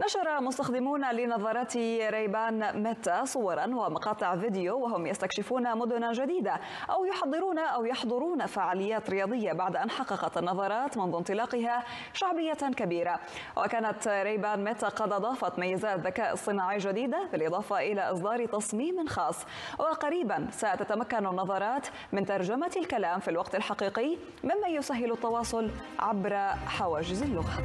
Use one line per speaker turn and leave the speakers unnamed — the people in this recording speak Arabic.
نشر مستخدمون لنظارات ريبان ميتا صورا ومقاطع فيديو وهم يستكشفون مدنا جديدة أو يحضرون أو يحضرون فعاليات رياضية بعد أن حققت النظارات منذ انطلاقها شعبية كبيرة. وكانت ريبان ميتا قد أضافت ميزات ذكاء اصطناعي جديدة بالإضافة إلى إصدار تصميم خاص. وقريبا ستتمكن النظارات من ترجمة الكلام في الوقت الحقيقي مما يسهل التواصل عبر حواجز اللغة.